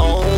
own